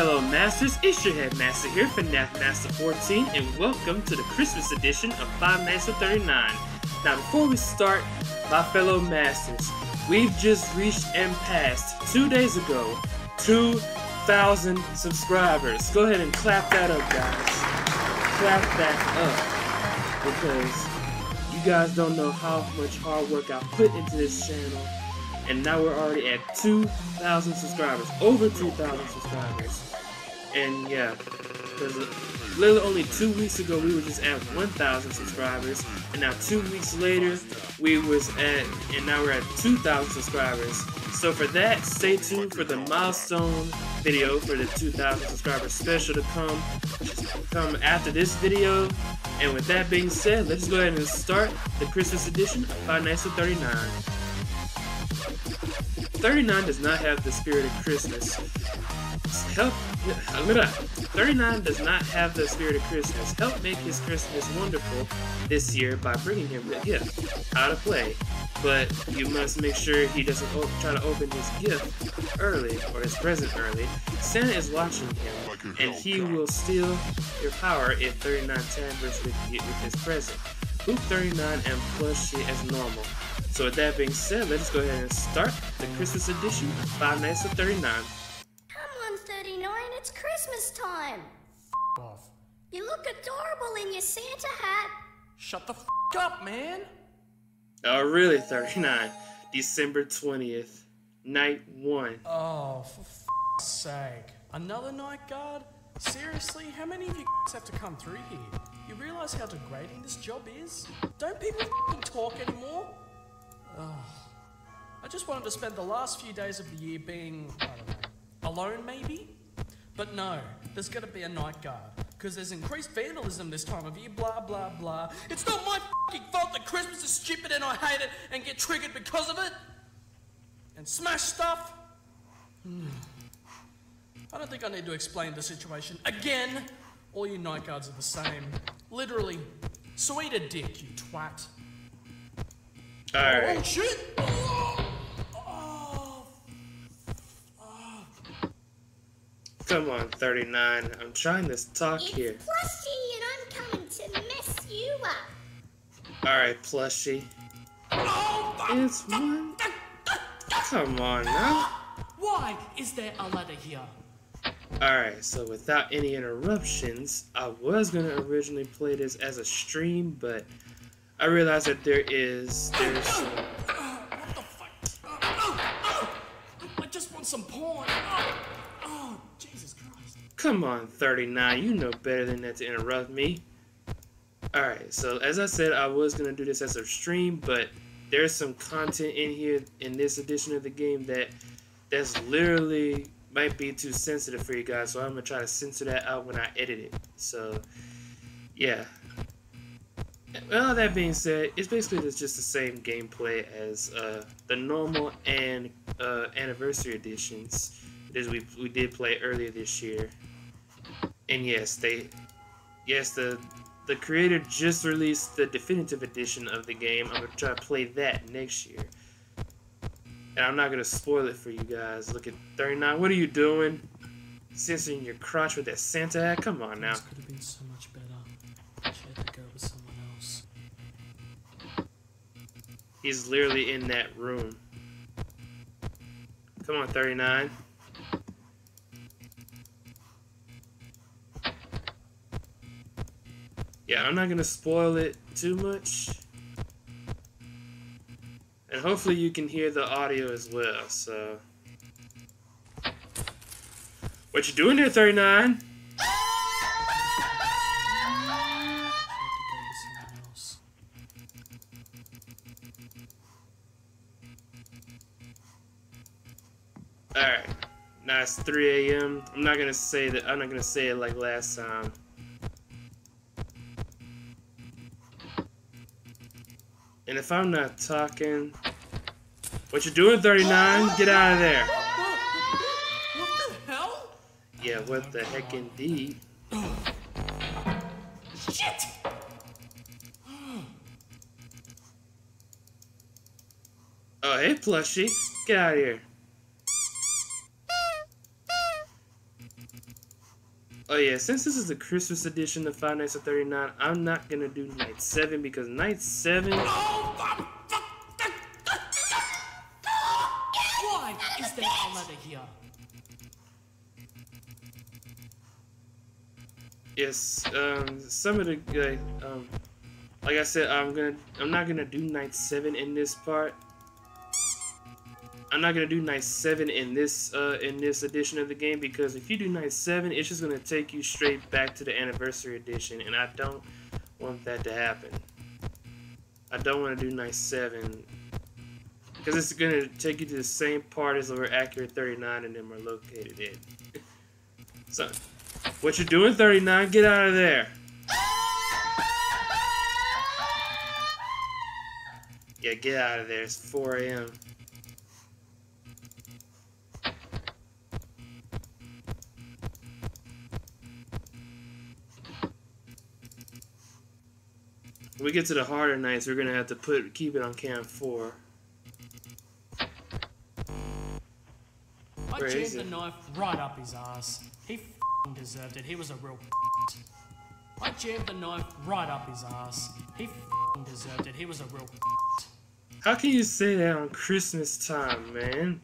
Fellow masters? It's your headmaster here, FNAF Master 14, and welcome to the Christmas edition of Five Nights at 39. Now, before we start, my fellow masters, we've just reached and passed two days ago 2,000 subscribers. Go ahead and clap that up, guys. Clap that up because you guys don't know how much hard work I put into this channel and now we're already at 2,000 subscribers, over 2,000 subscribers. And yeah, because literally only two weeks ago we were just at 1,000 subscribers, and now two weeks later we was at, and now we're at 2,000 subscribers. So for that, stay tuned for the milestone video for the 2,000 subscribers special to come, come after this video. And with that being said, let's go ahead and start the Christmas edition of Five Nights at 39. 39 does not have the spirit of Christmas. Help, 39 does not have the spirit of Christmas. Help make his Christmas wonderful this year by bringing him a gift. How to play. But you must make sure he doesn't try to open his gift early or his present early. Santa is watching him, and he will steal your power if 39 tampers with, with his present. Boot 39 and plushie as normal. So with that being said, let's go ahead and start the Christmas edition of Five Nights at 39. Come on, 39, it's Christmas time. F off. You look adorable in your Santa hat. Shut the f up, man. Oh, really, 39? December 20th, night one. Oh, for f sake. Another night guard? Seriously, how many of you have to come through here? You realize how degrading this job is? Don't people talk anymore? Oh, I just wanted to spend the last few days of the year being, I don't know, alone maybe? But no, there's gotta be a night guard. Because there's increased vandalism this time of year, blah, blah, blah. It's not my fault that Christmas is stupid and I hate it and get triggered because of it. And smash stuff. Hmm. I don't think I need to explain the situation again. All you night guards are the same. Literally, sweet a dick, you twat. Alright. Oh, shit! Come on, 39. I'm trying to talk it's here. Plushie, and I'm coming to mess you up. Alright, Plushie. Oh, it's one. Come on now. Why is there a ladder here? Alright, so without any interruptions, I was gonna originally play this as a stream, but I realized that there is there's some... What the fuck? I just want some porn. Oh, Jesus Christ. Come on, 39, you know better than that to interrupt me. Alright, so as I said, I was gonna do this as a stream, but there's some content in here in this edition of the game that that's literally might be too sensitive for you guys, so I'm gonna try to censor that out when I edit it. So, yeah, well, that being said, it's basically just the same gameplay as uh, the normal and uh, anniversary editions that we we did play earlier this year. And yes, they, yes, the the creator just released the definitive edition of the game. I'm gonna try to play that next year. And I'm not gonna spoil it for you guys. Look at 39. What are you doing? Censoring your crotch with that Santa hat? Come on now. This could have been so much better. I had to go with someone else. He's literally in that room. Come on, 39. Yeah, I'm not going to spoil it too much. And hopefully you can hear the audio as well, so... What you doing there, 39? Alright. Now it's 3 a.m. I'm not gonna say that I'm not gonna say it like last time. And if I'm not talking What you doing, 39? Get out of there. What the hell? Yeah, what the heck indeed. Shit! Oh, hey, plushie. Get out of here. Yeah, since this is the Christmas edition of Five Nights at 39, I'm not gonna do night seven because night seven. Why is there a here? Yes, um, some of the like, um, like I said, I'm gonna, I'm not gonna do night seven in this part. I'm not gonna do night seven in this, uh, in this edition of the game because if you do night seven, it's just gonna take you straight back to the anniversary edition, and I don't want that to happen. I don't want to do night seven because it's gonna take you to the same part as where Accurate 39 and them are located in. so, what you doing, 39? Get out of there. Yeah, get out of there. It's 4 a.m. When we get to the harder nights, we're gonna have to put keep it on cam four. I jammed the knife right up his ass. He deserved it. He was a real I jammed the knife right up his ass. He f***ing deserved it. He was a real How can you say that on Christmas time, man?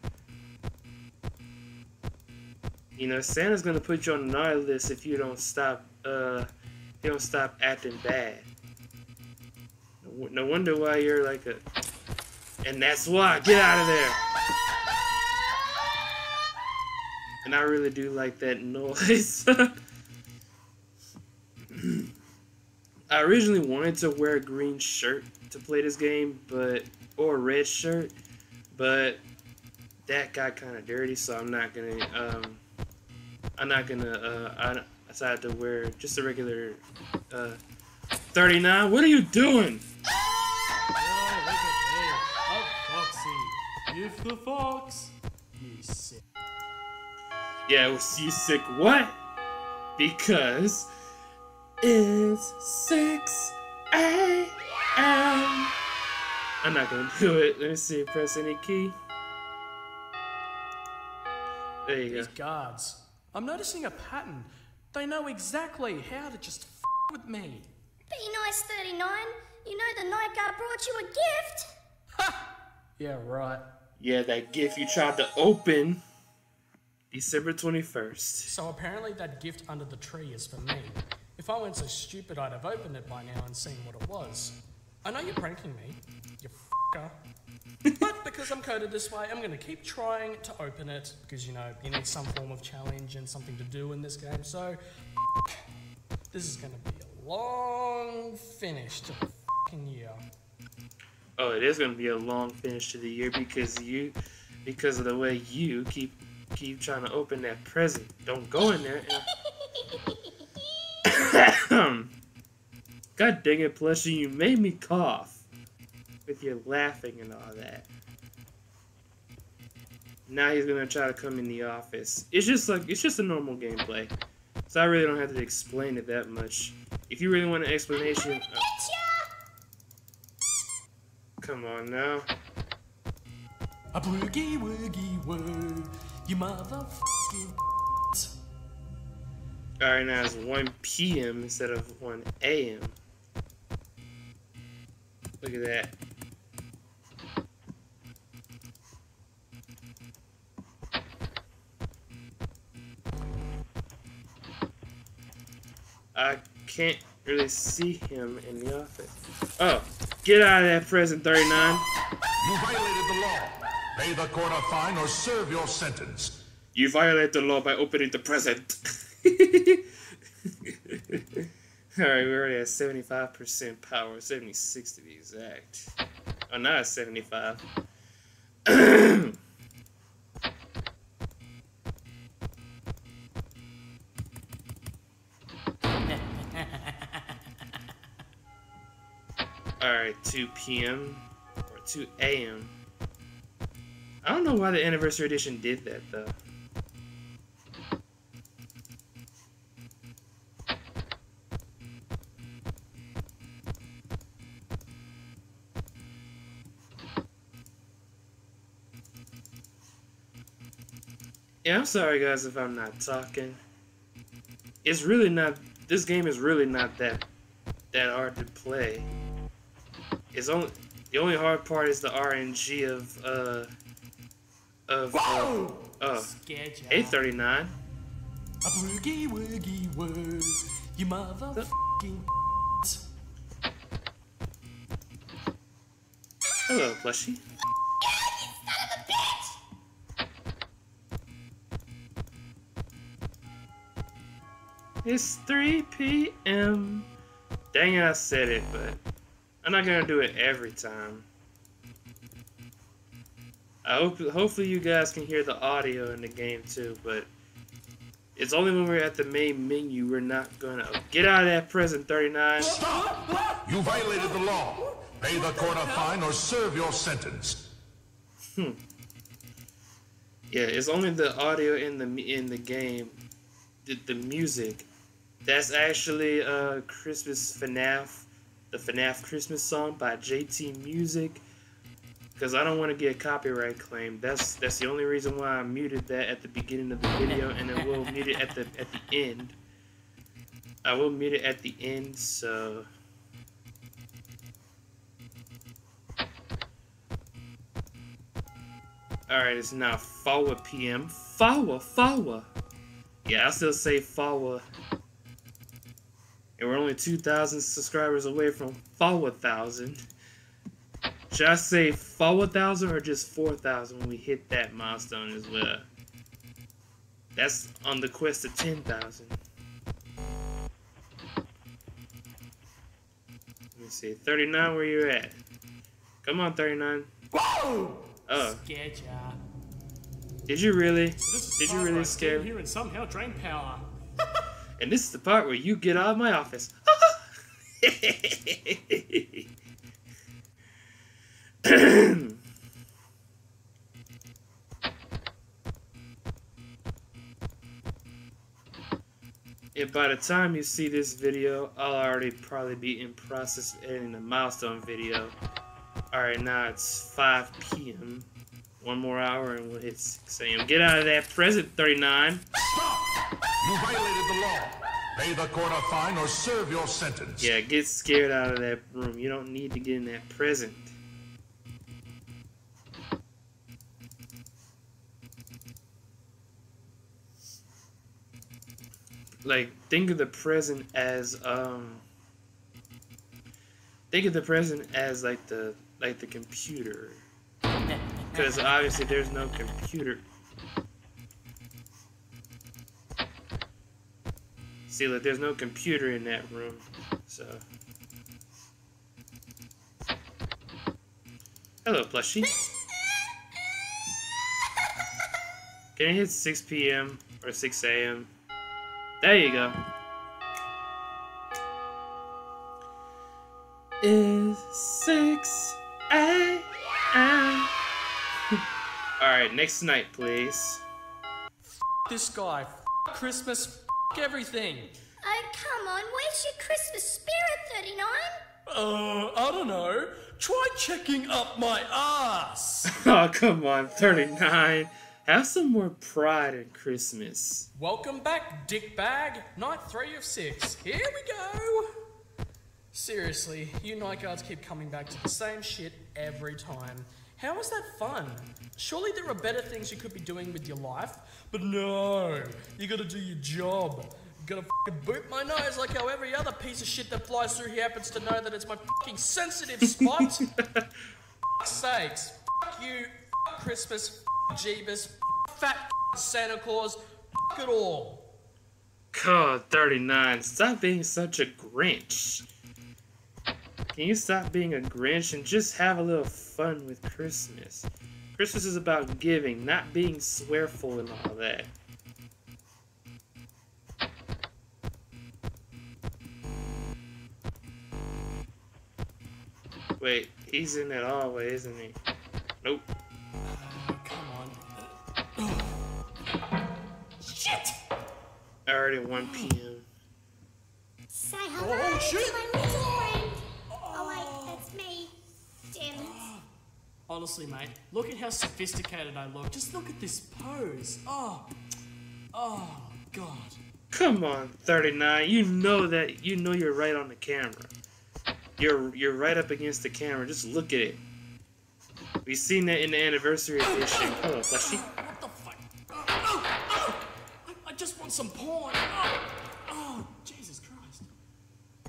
You know, Santa's gonna put you on the naughty list if you don't stop, uh, you don't stop acting bad. No, wonder why you're like a, and that's why, get out of there. And I really do like that noise. I originally wanted to wear a green shirt to play this game, but or a red shirt, but that got kind of dirty, so I'm not gonna. Um, I'm not gonna. Uh, I decided to wear just a regular uh, 39. What are you doing? You the fox. You sick. Yeah, well, you sick what? Because it's 6 a.m. I'm not gonna do it. Let me see. Press any key. There you go. These guards. I'm noticing a pattern. They know exactly how to just f with me. Be nice, 39. You know the night guard brought you a gift. Ha! Yeah, right. Yeah, that gift you tried to open December 21st. So apparently that gift under the tree is for me. If I weren't so stupid, I'd have opened it by now and seen what it was. I know you're pranking me, you f***er. but because I'm coded this way, I'm gonna keep trying to open it because you know you need some form of challenge and something to do in this game. So this is gonna be a long finish to the fucking year. Oh, it is gonna be a long finish to the year because you, because of the way you keep keep trying to open that present. Don't go in there. God dang it, Plushie, you made me cough with your laughing and all that. Now he's gonna try to come in the office. It's just like it's just a normal gameplay, so I really don't have to explain it that much. If you really want an explanation, uh, come on now. A boogie woogie woo, you motherfucking. Alright, now it's 1 p.m. instead of 1 a.m. Look at that. I can't really see him in the office. Oh, get out of that present 39. You violated the law. Pay the court a fine or serve your sentence. You violate the law by opening the present. Alright, we're already at 75% power, 76 to be exact. Oh, not at 75. Alright, 2 p.m. or 2 a.m. I don't know why the anniversary edition did that though. Yeah, I'm sorry guys if I'm not talking. it's really not. This game is really not that that hard to play. It's only the only hard part is the RNG of uh of uh, ya. eight thirty nine. A boogie woogie woo. You motherfucking. Hello, plushie. It's 3 p.m. Dang it, I said it, but I'm not gonna do it every time. I hope, hopefully you guys can hear the audio in the game too, but it's only when we're at the main menu we're not gonna get out of that prison 39. Stop! You violated the law. Pay the court a fine or serve your sentence. Hmm. Yeah, it's only the audio in the in the game, the, the music. That's actually uh Christmas FNAF, the FNAF Christmas song by JT Music. Cause I don't want to get a copyright claim. That's that's the only reason why I muted that at the beginning of the video, and then we'll mute it at the at the end. I will mute it at the end, so. Alright, it's now Fawa PM. Fawa, Fawa. Yeah, I still say Fawa. And we're only 2,000 subscribers away from Fawa 1,000. Should I say Fawa 1,000 or just 4,000 when we hit that milestone as well? That's on the quest to 10,000. Let me see. 39, where you at? Come on, 39. Whoa! Oh. Scared ya. Did you really? Did you really scare me? here and somehow drain power. And this is the part where you get out of my office. and by the time you see this video, I'll already probably be in process of editing the milestone video. Alright, now it's 5 p.m. One more hour and we'll hit 6 a.m. Get out of that present, 39. You violated the law. Pay the court a fine or serve your sentence. Yeah, get scared out of that room. You don't need to get in that present. Like, think of the present as um. Think of the present as like the like the computer, because obviously there's no computer. See, like, there's no computer in that room, so. Hello, plushie. Can I hit 6 p.m. or 6 a.m.? There you go. Is 6 a.m. Alright, next night, please. This guy. F- Christmas. F- everything. Oh, come on. Where's your Christmas spirit, 39? Uh, I don't know. Try checking up my ass. Oh, come on, 39. Have some more pride in Christmas. Welcome back, dickbag. Night three of six. Here we go. Seriously, you night guards keep coming back to the same shit every time. How is that fun? Surely there are better things you could be doing with your life. But no, you gotta do your job. You gotta fucking boot my nose like how every other piece of shit that flies through here happens to know that it's my fucking sensitive spot. Sakes. Fuck you. Fuck Christmas. Fuck Jeebus. Fat Santa Claus. Fuck it all. God, 39. Stop being such a Grinch. Can you stop being a Grinch and just have a little fun with Christmas? Christmas is about giving, not being swearful and all that. Wait, he's in that hallway, isn't he? Nope. Come on. Shit! Already 1 p.m. Say hello Oh, shit. to my little friend. Oh, wait, that's me. Damn it. Honestly, mate, look at how sophisticated I look. Just look at this pose. Oh, oh, God. Come on, 39. You know that you know you're right on the camera. You're you're right up against the camera. Just look at it. We've seen that in the anniversary edition. Fleshy. What the fuck? Oh, oh, oh. I, I just want some porn. Oh, oh, Jesus Christ.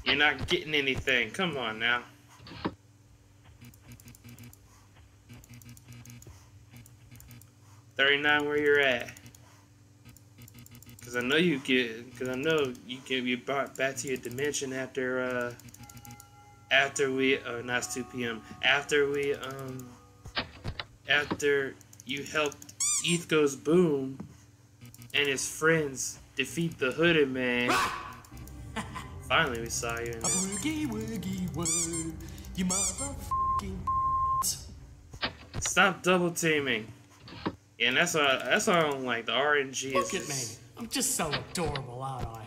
You're not getting anything. Come on now. Thirty-nine, where you're at? Cause I know you get, cause I know you get be brought back to your dimension after, uh, after we, uh, not 2 p.m. After we, um, after you helped Eth Goes Boom and his friends defeat the Hooded Man. Finally, we saw you. In woogie woogie woo. You motherfucking. Stop double teaming. Yeah, and that's why that's why like the RNG. Look is at me. I'm just so adorable, aren't I?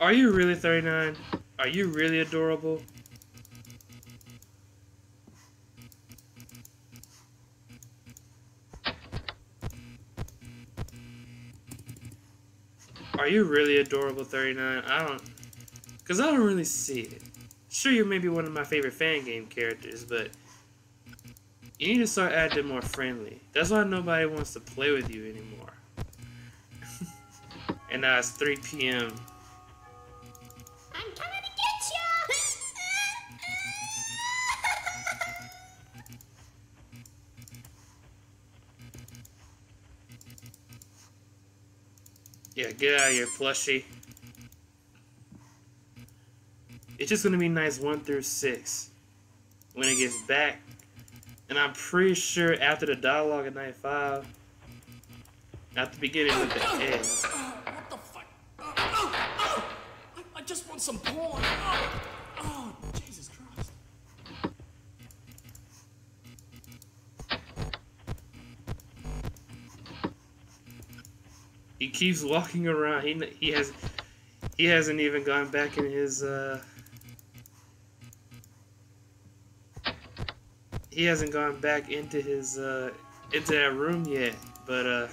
Are you really 39? Are you really adorable? Are you really adorable 39? I don't cuz I don't really see it. Sure you may be one of my favorite fan game characters, but you need to start acting more friendly. That's why nobody wants to play with you anymore. and now it's 3 p.m. I'm coming to get you! Yeah, get out of here, plushie. It's just gonna be nights one through six when it gets back, and I'm pretty sure after the dialogue at night five, at the beginning with the end. Oh, what the fuck? Oh. I, I just want some porn. Oh, oh, Jesus Christ. He keeps walking around. He he has he hasn't even gone back in his uh. He hasn't gone back into his uh into that room yet, but uh.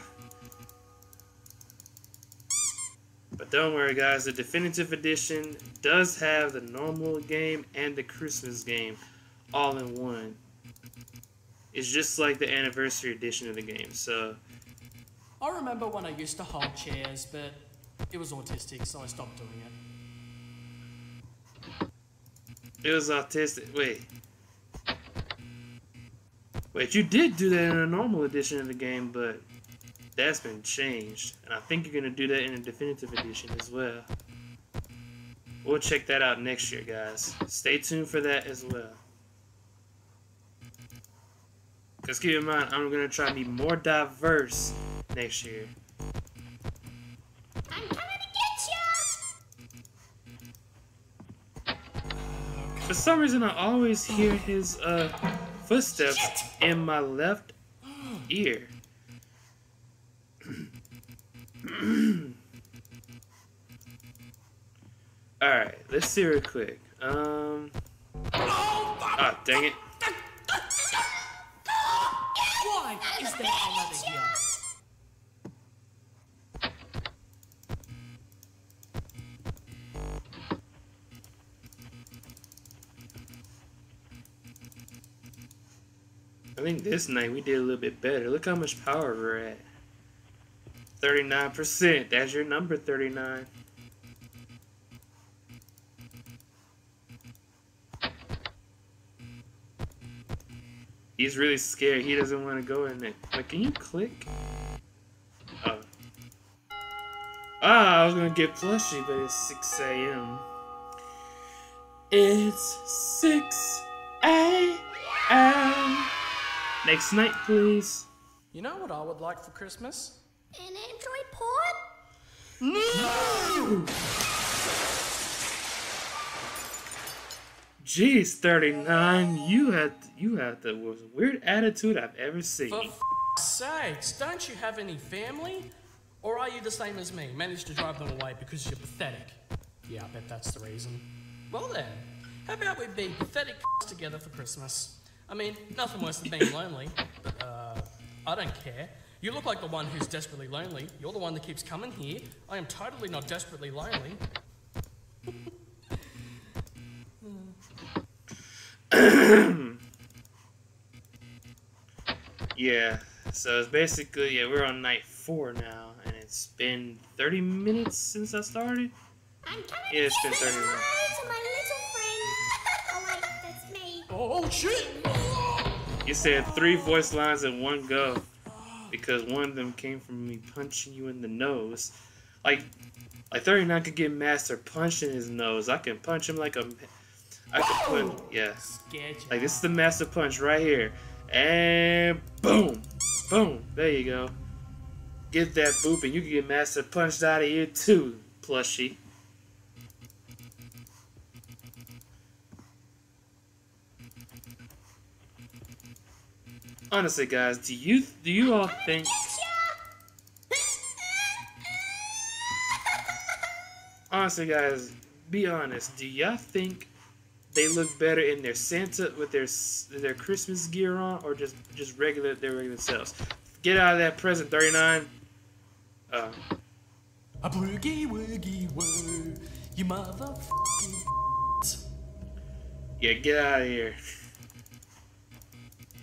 But don't worry, guys. The definitive edition does have the normal game and the Christmas game all in one. It's just like the anniversary edition of the game. So I remember when I used to hold chairs, but it was autistic, so I stopped doing it. It was autistic. Wait. Wait, you did do that in a normal edition of the game, but that's been changed. And I think you're going to do that in a definitive edition as well. We'll check that out next year, guys. Stay tuned for that as well. Because keep in mind, I'm going to try to be more diverse next year. I'm coming to get you! For some reason, I always hear his uh, footsteps in my left ear. Alright, let's see real quick. Um. Ah, dang it. Why is there a ladder here? Think this night we did a little bit better. Look how much power we're at. 39%. That's your number, 39. He's really scared. He doesn't want to go in there. Wait, can you click? Oh. Ah, I was going to get plushie, but it's 6 a.m. It's 6 a.m. Next night, please. You know what I would like for Christmas? An android pod? No! Jeez, 39, you had you had the most weird attitude I've ever seen. For sakes, don't you have any family? Or are you the same as me, managed to drive them away because you're pathetic? Yeah, I bet that's the reason. Well then, how about we be pathetic together for Christmas? I mean, nothing worse than being lonely, but uh, I don't care. You look like the one who's desperately lonely. You're the one that keeps coming here. I am totally not desperately lonely. Yeah. So it's basically yeah, we're on night four now, and it's been 30 minutes since I started. I'm coming Yeah, it's to been say 30 minutes. hello to my little friend. oh wait, that's me. Oh shit! You said three voice lines in one go because one of them came from me punching you in the nose. Like, like 39 could get Master punched in his nose. I can punch him like a. I can punch. Yeah. Scared. Like, this is the Master Punch right here. And boom! Boom! There you go. Get that boop and you can get Master punched out of here too, plushie. Honestly, guys, do you do you all think? Honestly, guys, be honest. Do y'all think they look better in their Santa with their their Christmas gear on, or just just regular their regular selves? Get out of that present, thirty nine. Uh, A boogie woogie woo, you motherfucking. yeah, get out of here.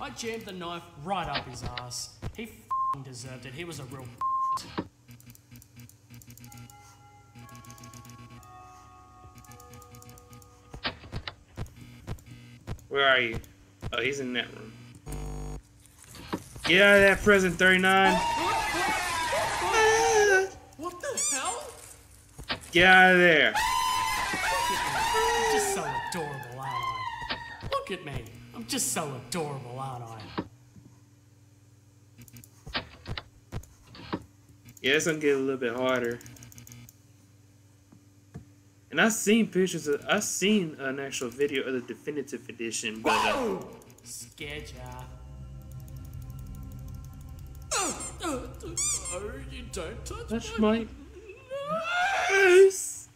I jammed the knife right up his ass. He fing deserved it. He was a real. Where are you? Oh, he's in that room. Get out of that prison, thirty nine. Ah. What the hell? Get out of there. I'm just so adorable, aren't I? Look at me. I'm just so adorable, aren't I? Yeah, it's gonna get a little bit harder. And I've seen pictures of, I've seen an actual video of the definitive edition, but uh, Scared ya. Oh, you don't touch touch my... my nose.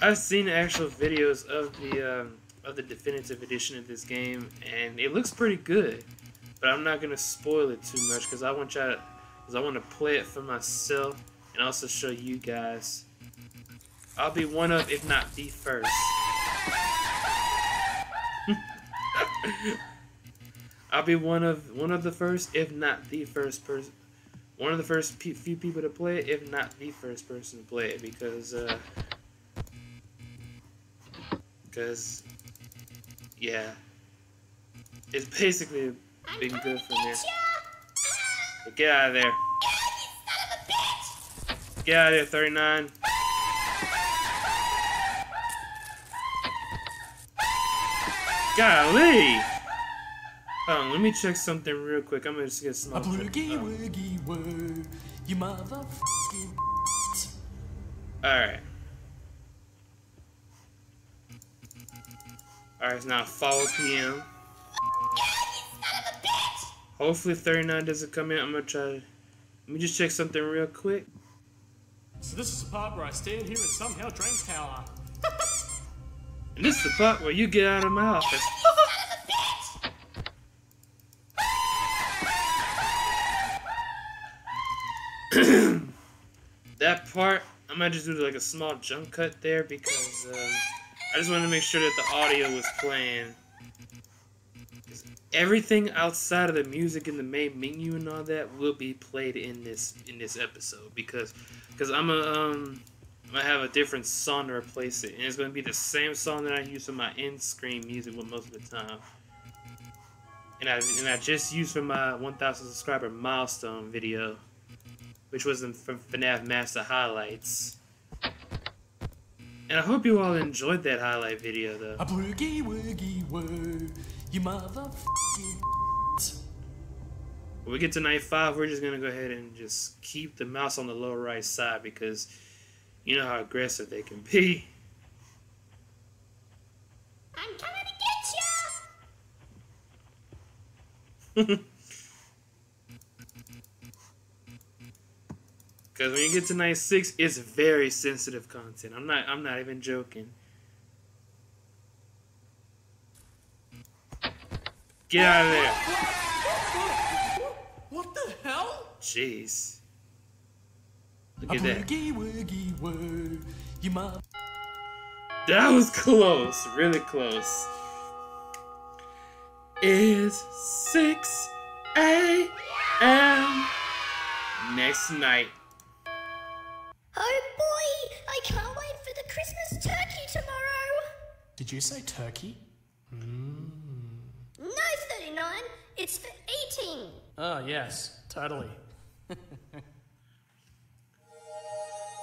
I've seen actual videos of the um, of the definitive edition of this game, and it looks pretty good. But I'm not gonna spoil it too much because I want y'all, because I want to play it for myself and also show you guys. I'll be one of, if not the first. I'll be one of one of the first, if not the first person, one of the first pe- few people to play it, if not the first person to play it, because uh, because yeah, it's basically been good for me. But get out of there. Get out of there, 39. Golly! Hold on, let me check something real quick. I'm gonna just get a A Alright, it's now 4 p.m. Hopefully 39 doesn't come in. I'm gonna try. Let me just check something real quick. So this is the part where I stand here and somehow drain power. And this is the part where you get out of my office. that part, I might just do like a small jump cut there because um, I just wanted to make sure that the audio was playing. Everything outside of the music in the main menu and all that will be played in this in this episode because because I'm a um gonna have a different song to replace it, and it's gonna be the same song that I use for my end screen music with most of the time. And I and I just used for my 1,000 subscriber milestone video, which was in from FNAF Master Highlights. And I hope you all enjoyed that highlight video though. A boogie woogie woo, you motherfucking. When we get to night five, we're just gonna go ahead and just keep the mouse on the lower right side because you know how aggressive they can be. I'm coming to get you. Because when you get to night six, it's very sensitive content. I'm not. I'm not even joking. Get out of there. What the hell? Jeez. Look at that. boogie woogie woo. You mother. That was close, really close. Is 6 a.m. next night. Oh boy, I can't wait for the Christmas turkey tomorrow. Did you say turkey? Mm. No, 39, it's for eating. Oh, yes, totally.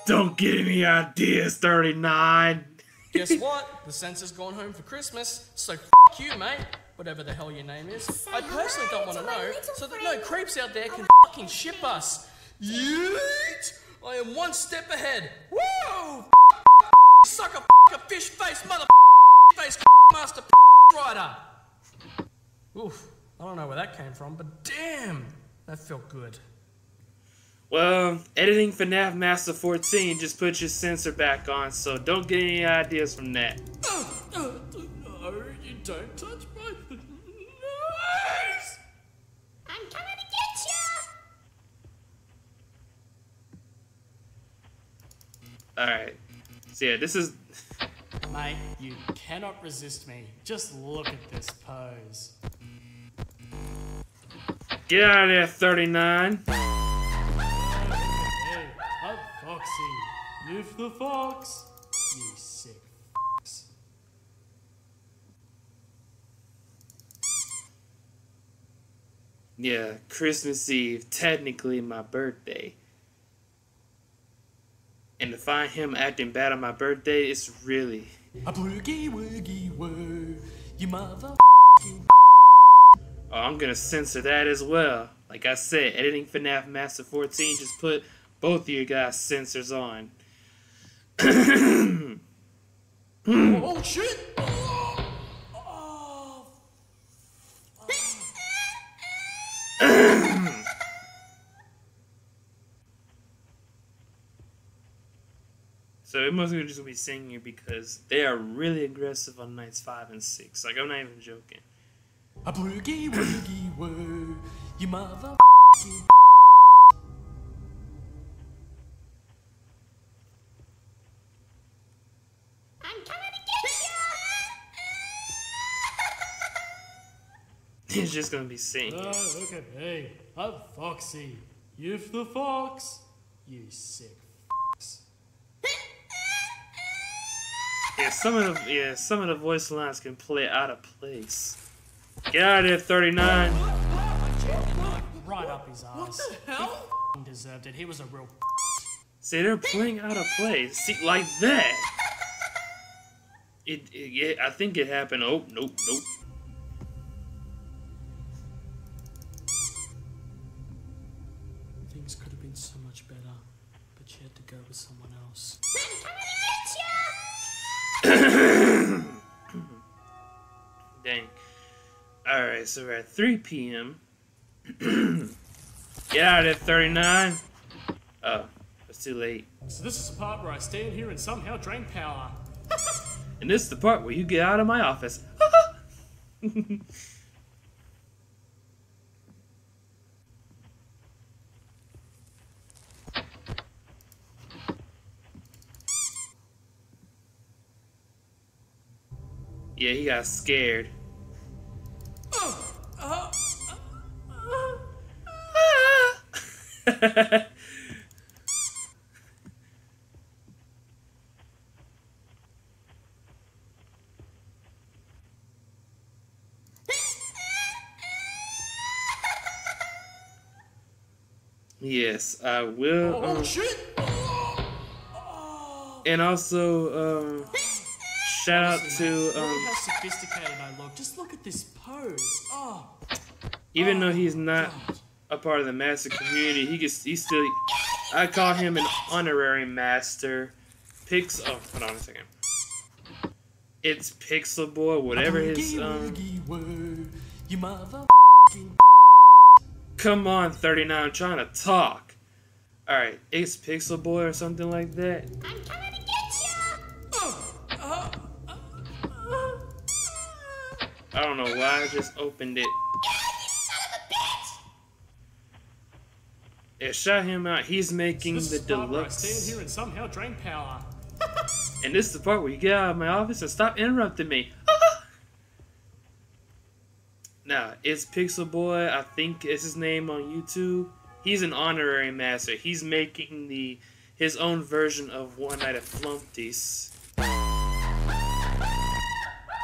Don't get any ideas, 39. Guess what? The censor's gone home for Christmas, so f you, mate. Whatever the hell your name is. I personally don't want to hello to my know, so that friend. no creeps out there can oh, fucking ship us. Yeet! I am one step ahead. Woo! Suck a fish face, mother face master rider. Oof, I don't know where that came from, but damn, that felt good. Well, editing FNAF Master 14 just put your sensor back on, so don't get any ideas from that. no, you don't touch my nose. I'm coming to get ya. Alright. So yeah, this is Mate, you cannot resist me. Just look at this pose. Get out of there, 39. Hey, I'm Foxy. Lift the fox. You sick fox. Yeah, Christmas Eve, technically my birthday. And to find him acting bad on my birthday, it's really. A boogie woogie woo. You. Oh, I'm gonna censor that as well. Like I said, editing FNAF Master 14 just put both of you guys' censors on. Oh, oh shit! Oh, oh, So it must be just gonna be singing because they are really aggressive on nights five and six. Like I'm not even joking. a boogie woogie woo. You mother. I'm coming to get ya. It's just gonna be singing. Oh, look at me. I'm Foxy. You've the fox. You sick Yeah, some of the yeah some of the voice lines can play out of place. Get out of there, 39. Right up his ass. What the hell? He deserved it. He was a real. See, they're playing out of place. See, like that. It, it yeah, I think it happened. Oh, nope, nope. Alright, so we're at 3 p.m. Get out of there, 39. Oh, it's too late. So this is the part where I stand here and somehow drain power. And this is the part where you get out of my office. yeah, he got scared. Yes, I will. Oh um, shit! and also, um, shout out to um, how sophisticated I look. Just look at this pose. Oh, even though he's not a part of the master community, he gets he's still. I call him an honorary master. Pix. Oh, hold on a second. It's Pixel Boy, whatever his um. You mother. Come on, 39, I'm trying to talk. Alright, it's Pixel Boy or something like that. I'm coming to get ya. I don't know why I just opened it. It shot him out. He's making This the is the part where I deluxe. stand here and somehow drain power. And this is the part where you get out of my office and stop interrupting me. now, it's Pixel Boy. I think is his name on YouTube. He's an honorary master. He's making the his own version of One Night at Flumpty's.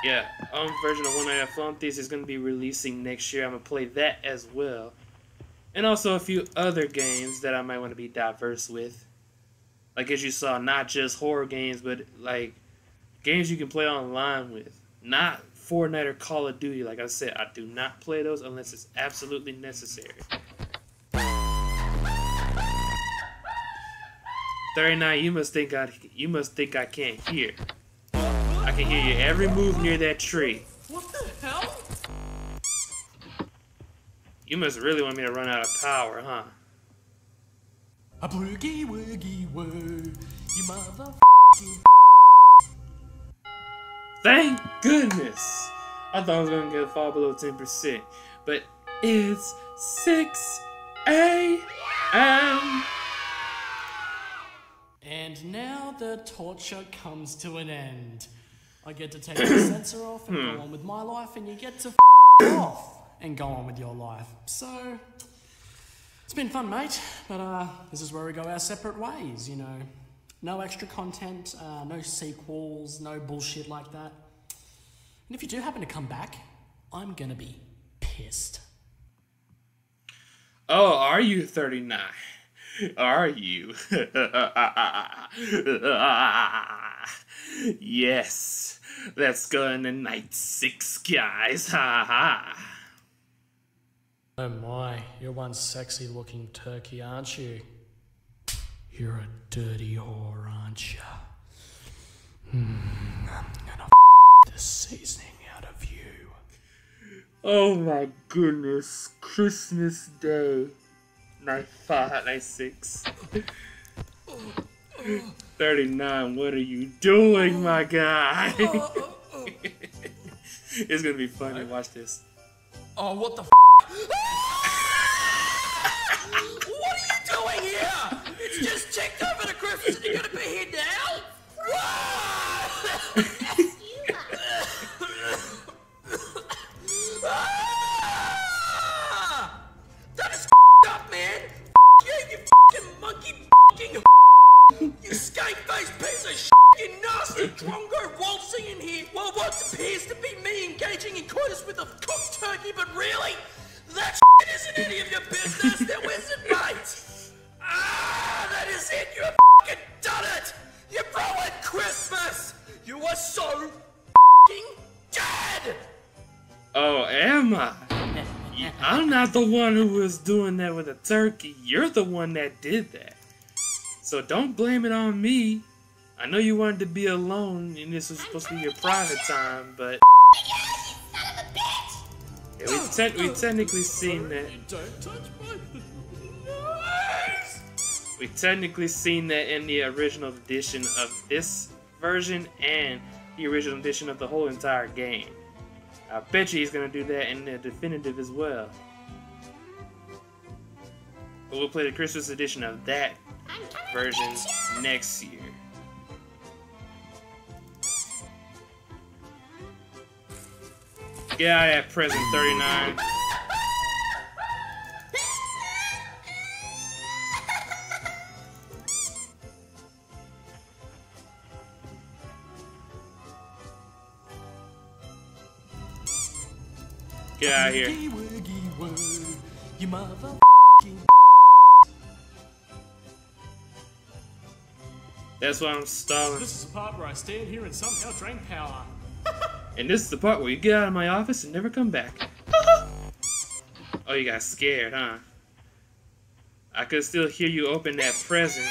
Yeah, own version of One Night at Flumpty's is going to be releasing next year. I'm going to play that as well. And also a few other games that I might want to be diverse with. Like as you saw, not just horror games, but like games you can play online with. Not Fortnite or Call of Duty. Like I said, I do not play those unless it's absolutely necessary. 39, you must think I you must think I can't hear. I can hear you every move near that tree. What the You must really want me to run out of power, huh? A boogie woogie woo. You mother. Thank goodness! I thought I was gonna get fall below 10%. But it's 6 a.m. And now the torture comes to an end. I get to take the sensor off and go hmm. on with my life, and you get to f- off and go on with your life. So, it's been fun, mate. But uh, this is where we go our separate ways, you know. No extra content, uh, no sequels, no bullshit like that. And if you do happen to come back, I'm gonna be pissed. Oh, are you 39? Are you? yes. Let's go into night six, guys. Ha ha. Oh my, you're one sexy looking turkey, aren't you? You're a dirty whore, aren't you? Hmm, I'm gonna f- the seasoning out of you. Oh my goodness. Christmas Day. Night five, night six. 39, what are you doing, my guy? it's gonna be funny. Watch this. Oh, what the f? What are you doing here? It's just checked over to Christmas and you're gonna be here now? turkey. You're the one that did that. So don't blame it on me. I know you wanted to be alone and this was supposed to be your private time, but yeah, we, te- we technically seen that. We technically seen that in the original edition of this version and the original edition of the whole entire game. I bet you he's gonna do that in the definitive as well. But we'll play the Christmas edition of that version next year. Get out of that present 39. Get out of here. That's why I'm stalling. This is the part where I stand here and somehow drain power. And this is the part where you get out of my office and never come back. oh, you got scared, huh? I could still hear you open that present.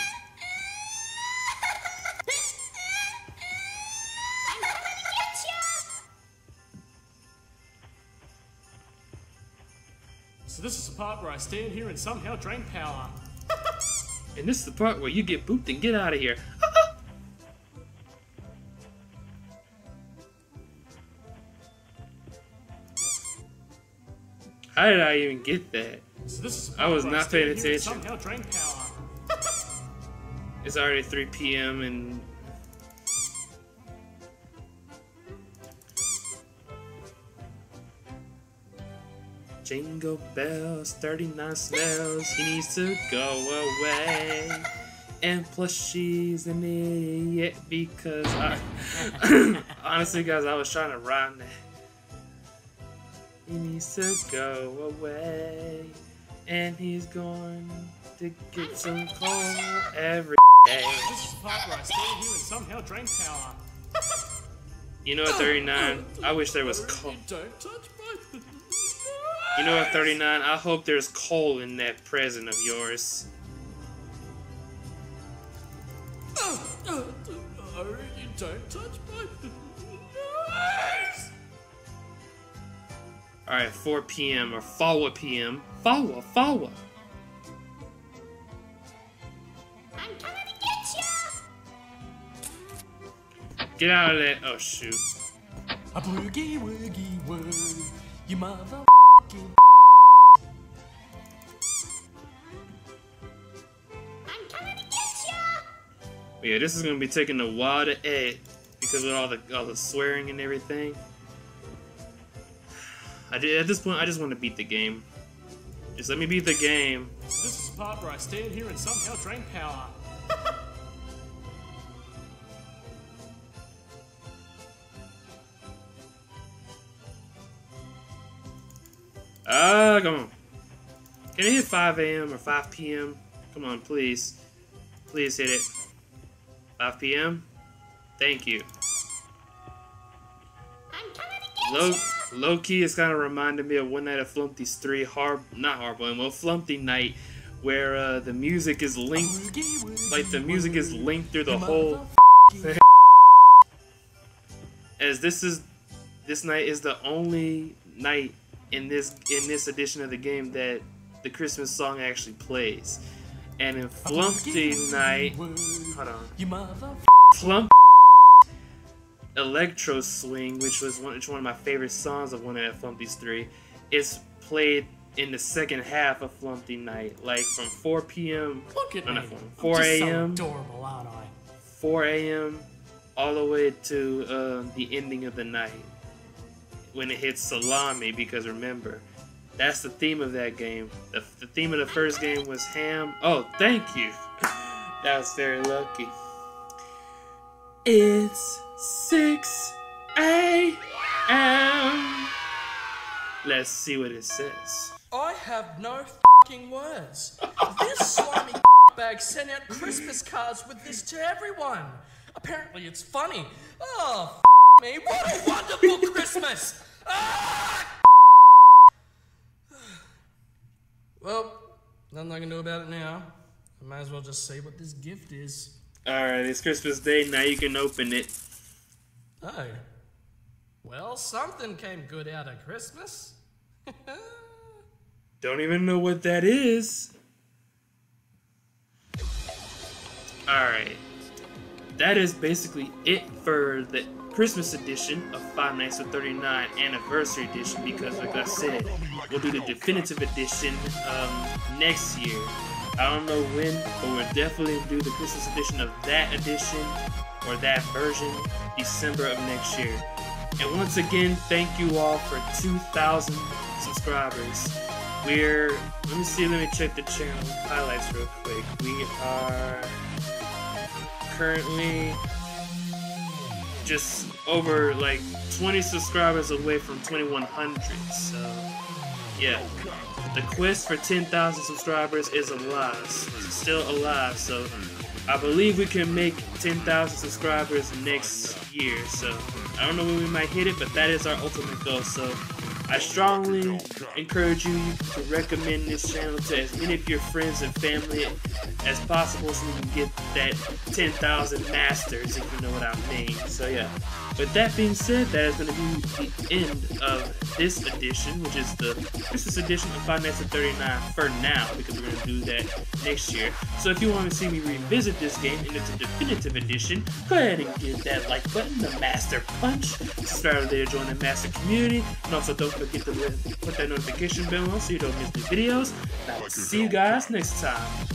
So this is the part where I stand here and somehow drain power. And this is the part where you get booped and get out of here. How did I even get that? So So this is I was not paying attention. It's already 3 p.m. and Jingle bells, 39 smells, he needs to go away. And plus, she's an idiot because I. Honestly, guys, I was trying to rhyme that. He needs to go away. And he's going to get some coal every day. This is the part where I stand here and somehow drain power. You know what, 39? I wish there was coal. You don't touch my. You know what, 39? I hope there's coal in that present of yours. Oh, oh, oh you don't touch my. Alright, 4 p.m. or Fawa p.m. Fawa, Fawa. I'm coming to get ya! Get out of that. Oh, shoot. A boogie woogie woo. You mother. I'm coming to get ya! Yeah, this is gonna be taking a while to edit because of all the all the swearing and everything. I did, at this point, I just want to beat the game. Just let me beat the game. This is the part where I stand here and somehow drain power. Ah, come on. Can it hit 5 a.m. or 5 p.m.? Come on, please. Please hit it. 5 p.m.? Thank you. I'm coming to get Low, ya! Low key, it's kind of reminded me of One Night at Flumpty's 3, Har not Harbor, well, Flumpty Night, where uh, the music is linked, like the music is linked through the whole. As this is, this night is the only night in this in this edition of the game that the Christmas song actually plays, and in Flumpty Night, hold on. Flump Electro Swing, which was one, which one of my favorite songs of One of Flumpty's 3, is played in the second half of Flumpty Night, like from 4 p.m. Look at no, me. not 4, I'm 4 so a.m. adorable, aren't I? 4 a.m. all the way to uh, the ending of the night when it hits salami. Because remember, that's the theme of that game. The, the theme of the first game was ham. Oh, thank you. That was very lucky. It's 6 a.m. Let's see what it says. I have no fucking words. This slimy bag sent out Christmas cards with this to everyone. Apparently, it's funny. Oh, me! What a wonderful Christmas! Ah! Well, nothing I can do about it now. I might as well just see what this gift is. Alright, it's Christmas Day. Now you can open it. Oh. Well, something came good out of Christmas. Don't even know what that is. Alright. That is basically it for the Christmas edition of Five Nights at 39 Anniversary Edition because, like I said, we'll do the definitive edition um, next year. I don't know when, but we'll definitely do the Christmas edition of that edition or that version December of next year. And once again, thank you all for 2,000 subscribers. We're, let me see, let me check the channel highlights real quick. We are currently just over like 20 subscribers away from 2100. So, yeah. The quest for 10,000 subscribers is alive. It's still alive. So, I believe we can make 10,000 subscribers next year. So, I don't know when we might hit it, but that is our ultimate goal. So, I strongly encourage you to recommend this channel to as many of your friends and family as possible so we can get that 10,000 masters, if you know what I mean. So, yeah. But that being said, that is going to be the end of this edition, which is the Christmas edition of Five Nights at 39 for now, because we're going to do that next year. So if you want to see me revisit this game in its definitive edition, go ahead and give that like button, the master punch, subscribe there, join the master community, and also don't forget to put that notification bell on so you don't miss the videos. And I will see you guys next time.